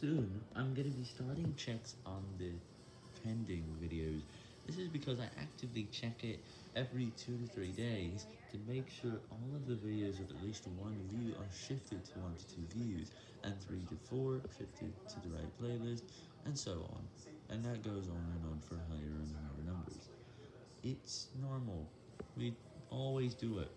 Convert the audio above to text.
Soon, I'm going to be starting checks on the pending videos. This is because I actively check it every 2 to 3 days to make sure all of the videos with at least one view are shifted to 1 to 2 views, and 3 to 4 shifted to the right playlist, and so on. And that goes on and on for higher and higher numbers. It's normal. We always do it.